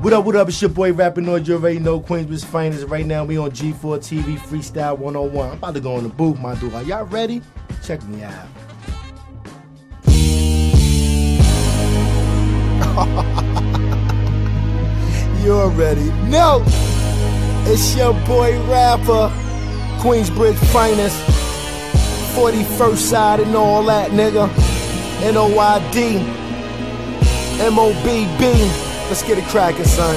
What up, what up? It's your boy Rapper Noyd. You already know Queensbridge Finest. Right now, we on G4 TV Freestyle 101. I'm about to go in the booth, my dude. Are y'all ready? Check me out. you already know. It's your boy Rapper, Queensbridge Finest, 41st side and all that, nigga. NOYD, MOBB. Let's get it cracking, son.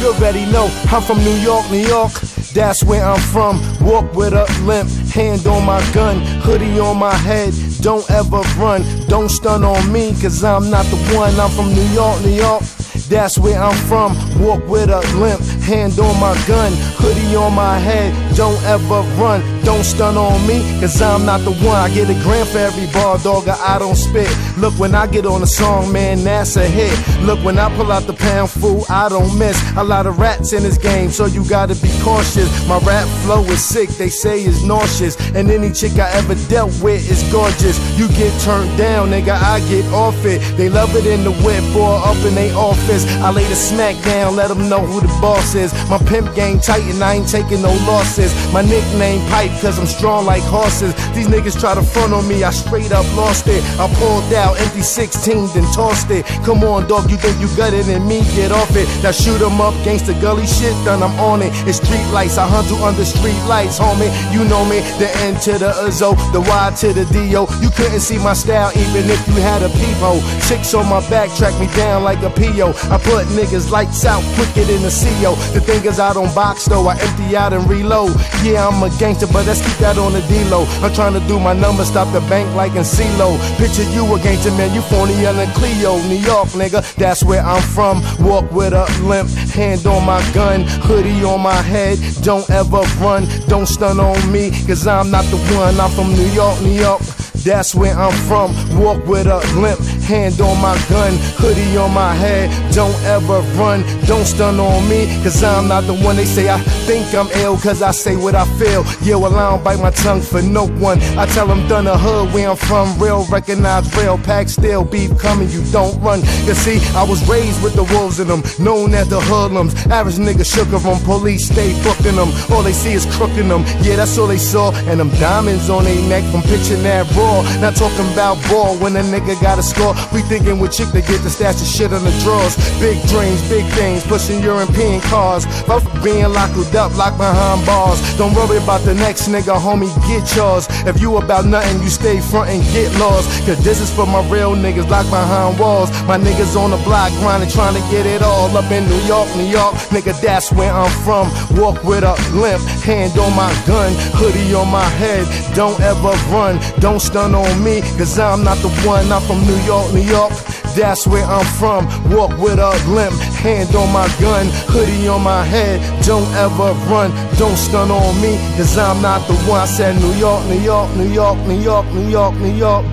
You already know I'm from New York, New York. That's where I'm from. Walk with a limp, hand on my gun, hoodie on my head. Don't ever run, don't stun on me, cause I'm not the one. I'm from New York, New York. That's where I'm from. Walk with a limp, hand on my gun, hoodie on my head. Don't ever run, don't stun on me, cause I'm not the one. I get a grand for every bar, dog, I don't spit. Look, when I get on a song, man, that's a hit. Look, when I pull out the pound fool, I don't miss. A lot of rats in this game, so you gotta be cautious. My rap flow is sick, they say it's nauseous. And any chick I ever dealt with is gorgeous. You get turned down, nigga, I get off it. They love it in the whip or up in they office. I lay the smack down, let them know who the boss is. My pimp game tight and I ain't taking no losses. My nickname Pipe, cause I'm strong like horses. These niggas try to front on me, I straight up lost it. I pulled out empty 16, then tossed it. Come on, dog, you think you got it than me? Get off it. Now shoot 'em up, gangsta gully shit, done, I'm on it. It's street lights, I hunt under street lights, homie. You know me, the N to the Uzzo, the Y to the D-O. You couldn't see my style even if you had a peephole. Chicks on my back track me down like a PO. I put niggas lights out quicker than a CO. The thing is, I don't box though, I empty out and reload. Yeah, I'm a gangster, but let's keep that on the D-Low. I'm trying to do my number, stop the bank like in CeeLo. Picture you a gangster, man, you phony yelling Cleo, New York, nigga. That's where I'm from. Walk with a limp, hand on my gun, hoodie on my head. Don't ever run, don't stun on me, cause I'm not the one. I'm from New York, New York. That's where I'm from. Walk with a limp, hand on my gun, hoodie on my head. Don't ever run, don't stun on me, cause I'm not the one. They say I think I'm ill, cause I say what I feel. Yeah, well, I don't bite my tongue for no one. I tell them, done the hood where I'm from. Real, recognize real, pack still, beef coming, you don't run. You see, I was raised with the wolves in them, known as the hoodlums. Average nigga shook of them, police stay booking them. All they see is crooking them. Yeah, that's all they saw. And them diamonds on their neck from pitching that raw. Not talking about ball when a nigga got a score. We thinking with chick to get the stash of shit on the drawers. Big dreams, big things, pushing European cars. Both being locked up, locked behind bars. Don't worry about the next nigga, homie, get yours. If you about nothing, you stay front and get lost. Cause this is for my real niggas locked behind walls. My niggas on the block grinding, trying to get it all up in New York, New York. Nigga, that's where I'm from. Walk with a limp, hand on my gun, hoodie on my head. Don't ever run, don't stun on me, cause I'm not the one. I'm from New York, New York. That's where I'm from. Walk with a limp, hand on my gun, hoodie on my head. Don't ever run, don't stun on me, cause I'm not the one. I said New York, New York, New York, New York, New York, New York.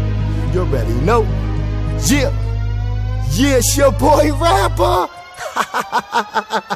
You already know. Yeah. Yeah, it's your boy rapper.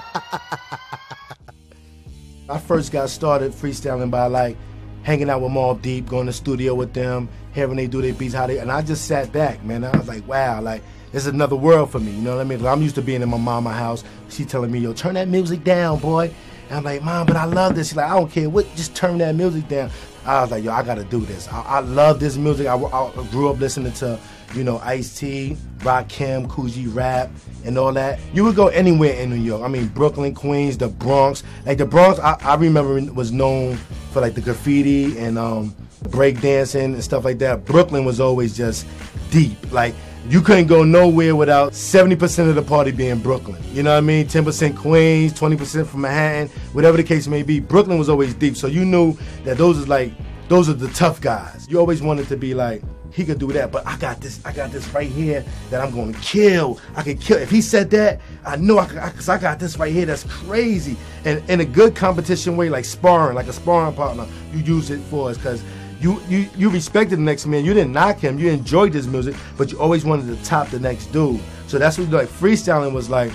I first got started freestyling by like hanging out with Mobb Deep, going to the studio with them, hearing they do their beats, how they, and I just sat back, man. I was like, wow, like it's another world for me. You know what I mean? I'm used to being in my mama house. She telling me, yo, turn that music down, boy. And I'm like, mom, but I love this. She's like, I don't care what, just turn that music down. I was like, yo, I gotta do this. I, I love this music. I, I grew up listening to, you know, Ice T, Rakim, Kool G Rap, and all that. You would go anywhere in New York. I mean, Brooklyn, Queens, the Bronx. Like the Bronx, I, I remember was known for like the graffiti and um, breakdancing and stuff like that. Brooklyn was always just deep. Like you couldn't go nowhere without 70% of the party being Brooklyn. You know what I mean? 10% Queens, 20% from Manhattan, whatever the case may be. Brooklyn was always deep. So you knew that those is like those are the tough guys. You always wanted to be like, he could do that, but I got this, I got this right here that I'm gonna kill. I can kill. If he said that, I know I could, cause I got this right here that's crazy. And in a good competition way, like sparring, like a sparring partner, you use it for us, cause you, you, you respected the next man. You didn't knock him. You enjoyed his music, but you always wanted to top the next dude. So that's what like freestyling was like.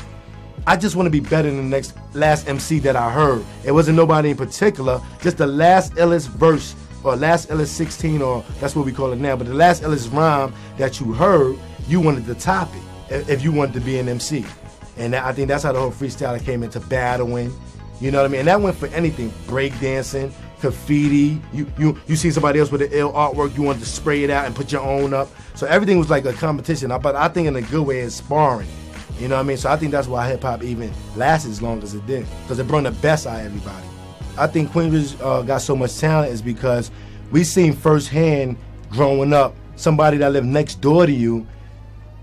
I just want to be better than the next last MC that I heard. It wasn't nobody in particular, just the last illest verse or last illest 16 or that's what we call it now, but the last illest rhyme that you heard, you wanted to top it if you wanted to be an MC. And I think that's how the whole freestyler came into battling. You know what I mean? And that went for anything, breakdancing, graffiti. You you you see somebody else with an ill artwork, you wanted to spray it out and put your own up. So everything was like a competition. But I think in a good way, it's sparring. You know what I mean? So I think that's why hip hop even lasted as long as it did, because it brought the best out of everybody. I think Queensbridge uh, got so much talent is because we seen firsthand growing up somebody that lived next door to you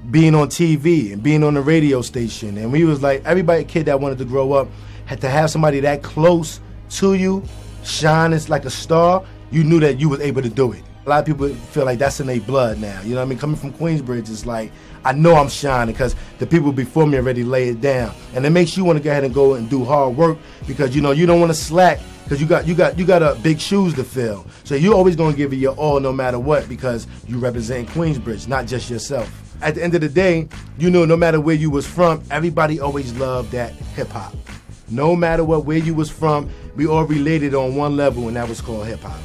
being on TV and being on the radio station, and we was like everybody kid that wanted to grow up had to have somebody that close to you, shining like a star. You knew that you was able to do it. A lot of people feel like that's in their blood now. You know what I mean? Coming from Queensbridge, it's like I know I'm shining because the people before me already laid it down, and it makes you want to go ahead and go and do hard work because you know you don't want to slack because you got you got you got a big shoes to fill. So you're always gonna give it your all no matter what because you represent Queensbridge, not just yourself. At the end of the day, you know no matter where you was from, everybody always loved that hip hop. No matter what where you was from, we all related on one level, and that was called hip hop.